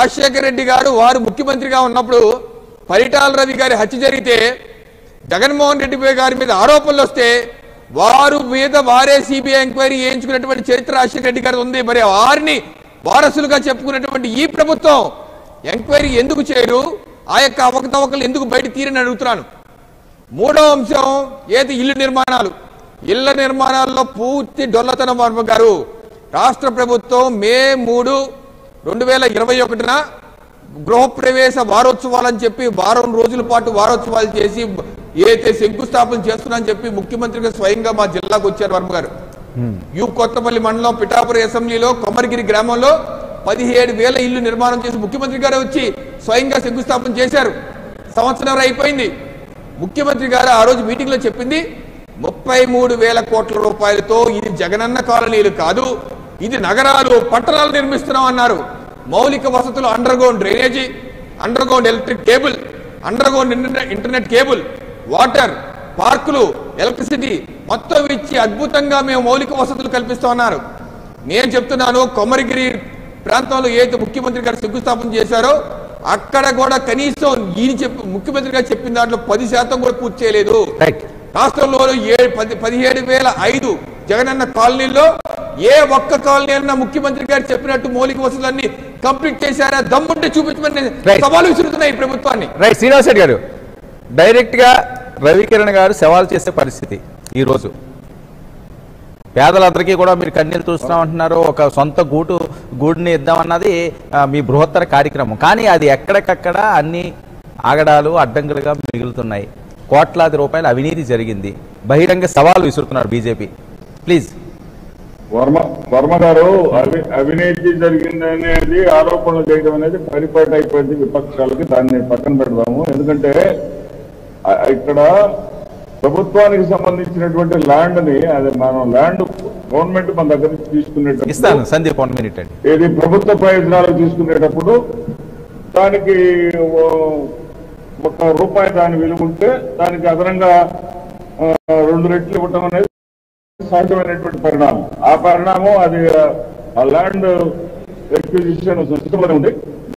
రాజశేఖర రెడ్డి గారు వారు ముఖ్యమంత్రిగా ఉన్నప్పుడు పరిటాల రవి గారి హత్య జరిగితే జగన్మోహన్ రెడ్డి గారి మీద ఆరోపణలు వస్తే వారు మీద వారే సిబిఐ ఎంక్వైరీ చేయించుకున్నటువంటి చరిత్ర రాజశేఖర రెడ్డి గారు ఉంది. మరి వారిని వారసులుగా చెప్పుకున్నటువంటి ఈ ప్రభుత్వం ఎంక్వైరీ ఎందుకు చేయరు ఆ యొక్క అవకతవకలు ఎందుకు బయట తీరని అడుగుతున్నాను. మూడో అంశం ఏది? ఇల్లు నిర్మాణాలు. ఇళ్ళ నిర్మాణాల్లో పూర్తి డొల్లతనం వర్మ గారు. రాష్ట్ర ప్రభుత్వం మే మూడు రెండు వేల ఇరవై ఒకటిన గృహప్రవేశ వారోత్సవాలని చెప్పి వారం రోజుల పాటు వారోత్సవాలు చేసి ఏదైతే శంకుస్థాపన చేస్తున్నారని చెప్పి ముఖ్యమంత్రిగా స్వయంగా మా జిల్లాకు వచ్చారు వర్మ గారు. యు కొత్తపల్లి మండలం పిఠాపురం అసెంబ్లీలో కొమరగిరి గ్రామంలో పదిహేడు వేల ఇల్లు నిర్మాణం చేసి ముఖ్యమంత్రి గారు వచ్చి స్వయంగా శంకుస్థాపన చేశారు. సంవత్సరం అయిపోయింది. ముఖ్యమంత్రి గారు ఆ రోజు మీటింగ్లో చెప్పింది ముప్పై మూడు వేల కోట్ల రూపాయలతో ఇది జగనన్న కాలనీలు కాదు. ఇది నగరాలు పట్టణాలు నిర్మిస్తున్నాం అన్నారు. మౌలిక వసతులు under ground drainage under ground electric cable under ground internet cable water పార్కులు ఎలక్ట్రిసిటీ మొత్తం ఇచ్చి అద్భుతంగా మేము మౌలిక వసతులు కల్పిస్తా ఉన్నారు నేను చెప్తున్నాను కొమరగిరి ప్రాంతంలో ఏదైతే ముఖ్యమంత్రి గారు శంకుస్థాపన చేశారో అక్కడ కూడా కనీసం ఈయన చెప్పి ముఖ్యమంత్రి గారు చెప్పిన దాంట్లో పది శాతం కూడా పూర్తి చేయలేదు. రైట్ రాష్ట్రంలో ఏ పది పదిహేడు వేల ఐదు జగనన్న కాలనీల్లో ఏ ఒక్క కాలనీ అన్న ముఖ్యమంత్రి గారు చెప్పినట్టు మౌలిక వసతులన్నీ కంప్లీట్ చేశారా? దమ్ముంటే చూపించమని. సవాలు విసురుతున్నాయి ఈ ప్రభుత్వాన్ని. రైట్ శ్రీనివాస్ రెడ్డి గారు డైరెక్ట్గా రవికిరణ్ గారు సవాల్ చేసే పరిస్థితి ఈ రోజు. పేదలందరికీ కూడా మీరు కన్నీళ్ళు చూస్తున్నాం అంటున్నారు ఒక సొంత గూటు గూడుని ఇద్దామన్నది మీ బృహత్తర కార్యక్రమం. కానీ అది ఎక్కడికక్కడ అన్ని ఆగడాలు అడ్డంకులుగా మిగులుతున్నాయి. కోట్లాది రూపాయల అవినీతి జరిగింది. బహిరంగ సవాల్ విసురుతున్నారు బీజేపీ. ప్లీజ్. వర్మ వర్మ గారు అవి అవినీతి జరిగిందనేది ఆరోపణలు చేయడం అనేది పరిపాటి అయిపోయింది విపక్షాలకి దాన్ని పక్కన పెడదాము. ఎందుకంటే ఇక్కడ ప్రభుత్వానికి సంబంధించినటువంటి ల్యాండ్ని అది మనం ల్యాండ్ గవర్నమెంట్ మన దగ్గర నుంచి తీసుకునేటప్పుడు ఏది ప్రభుత్వ ప్రయోజనాలు తీసుకునేటప్పుడు దానికి ఒక రూపాయి దాని విలువ ఉంటే దానికి అదనంగా రెండు రెట్లు ఇవ్వటం అనేది సహజమైనటువంటి పరిణామం. ఆ పరిణామం అది ల్యాండ్ ఎక్విజిషన్ సిస్టంలో ఉంది.